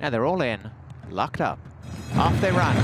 Now they're all in, locked up. Off they run.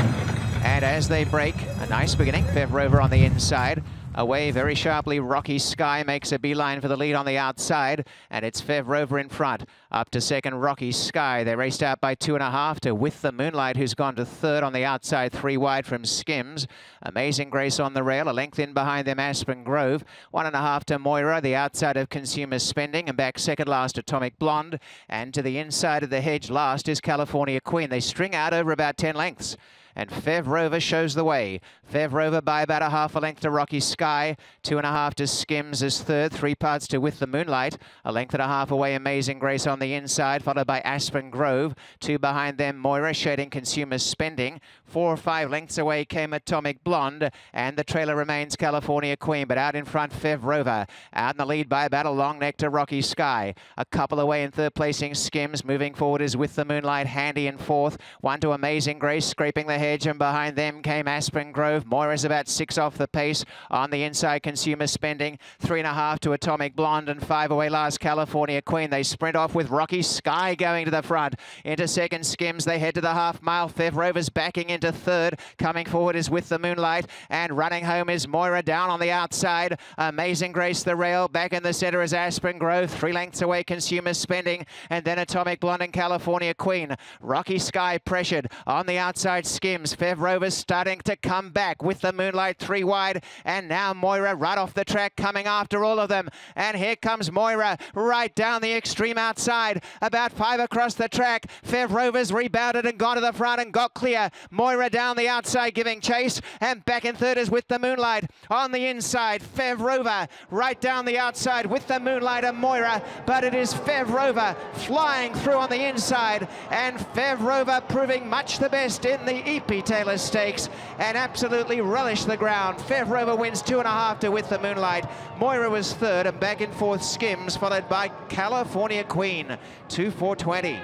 And as they break, a nice beginning. Fev Rover on the inside. Away very sharply, Rocky Sky makes a beeline for the lead on the outside, and it's Fev Rover in front. Up to second, Rocky Sky. They raced out by two and a half to With the Moonlight, who's gone to third on the outside, three wide from Skims. Amazing Grace on the rail, a length in behind them, Aspen Grove. One and a half to Moira, the outside of Consumer Spending, and back second last, Atomic Blonde. And to the inside of the hedge last is California Queen. They string out over about 10 lengths and Fev Rover shows the way. Fev Rover by about a half a length to Rocky Sky, two and a half to Skims as third, three parts to With the Moonlight, a length and a half away Amazing Grace on the inside, followed by Aspen Grove, two behind them Moira shading Consumer Spending, four or five lengths away came Atomic Blonde, and the trailer remains California Queen, but out in front Fev Rover, out in the lead by about a long neck to Rocky Sky, a couple away in third placing Skims, moving forward is With the Moonlight, handy in fourth, one to Amazing Grace, scraping the hedge, and behind them came Aspen Grove. Moira's about six off the pace on the inside. Consumer spending three and a half to Atomic Blonde and five away last California Queen. They sprint off with Rocky Sky going to the front. Into second skims. They head to the half mile. Fev Rovers backing into third. Coming forward is with the moonlight and running home is Moira down on the outside. Amazing Grace the rail. Back in the center is Aspen Grove. Three lengths away. Consumer spending and then Atomic Blonde and California Queen. Rocky Sky pressured on the outside Fev Rovers starting to come back with the Moonlight three wide. And now Moira right off the track coming after all of them. And here comes Moira right down the extreme outside. About five across the track. Fev Rovers rebounded and got to the front and got clear. Moira down the outside giving chase. And back in third is with the Moonlight. On the inside, Fev Rover right down the outside with the Moonlight and Moira. But it is Fev Rover flying through on the inside. And Fev Rover proving much the best in the EP Taylor Stakes and absolutely relish the ground. Fev Rover wins two and a half to With the Moonlight. Moira was third and back and forth Skims, followed by California Queen, 2 4 20.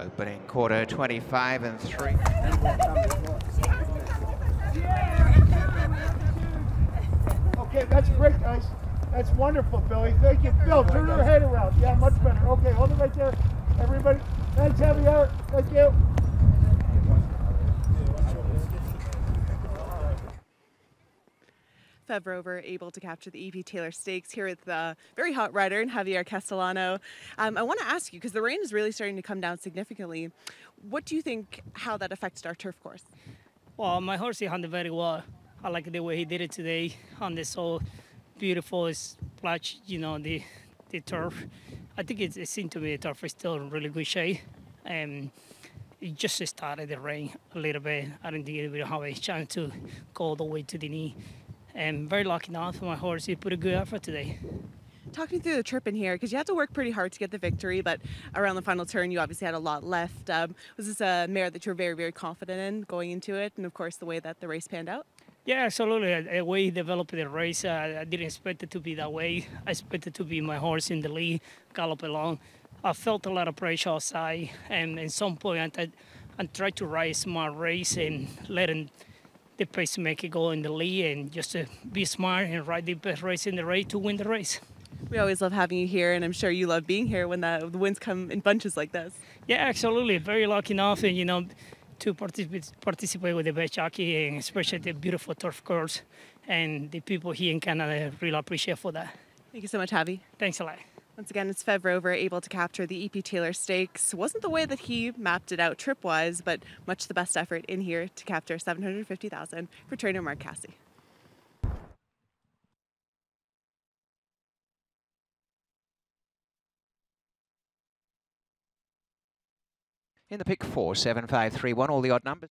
Opening quarter 25 and 3. Okay, that's great, guys. That's wonderful, Billy. Thank you. Bill, turn your head around. Yeah, much better. Okay, hold it right there. Everybody. Thanks, Javier. Thank you. Fev Rover able to capture the EP Taylor Stakes here with the very hot rider and Javier Castellano. Um, I want to ask you because the rain is really starting to come down significantly. What do you think how that affects our turf course? Well, my horse he handled very well. I like the way he did it today on this whole beautiful splash. You know the the turf. I think it, it seemed to me the turf is still in really good shape. Um, it just started the rain a little bit. I do not think would have a chance to go all the way to the knee. I'm very lucky now for my horse. He put a good effort today. Talk me through the trip in here because you had to work pretty hard to get the victory, but around the final turn, you obviously had a lot left. Um, was this a mare that you were very, very confident in going into it, and of course, the way that the race panned out? Yeah, absolutely. The way he developed the race, uh, I didn't expect it to be that way. I expected to be my horse in the lead, gallop along. I felt a lot of pressure outside, and at some point, I, I tried to ride my race and let him the pace to make it go in the lead and just to be smart and ride the best race in the race to win the race. We always love having you here, and I'm sure you love being here when the, the wins come in bunches like this. Yeah, absolutely. Very lucky enough, and you know, to participate, participate with the best jockey, and especially the beautiful turf course, and the people here in Canada really appreciate for that. Thank you so much, Javi. Thanks a lot. Once again, it's Fev Rover able to capture the EP Taylor Stakes. Wasn't the way that he mapped it out trip wise, but much the best effort in here to capture 750,000 for trainer Mark Casse. In the pick four, seven, five, three, one, all the odd numbers.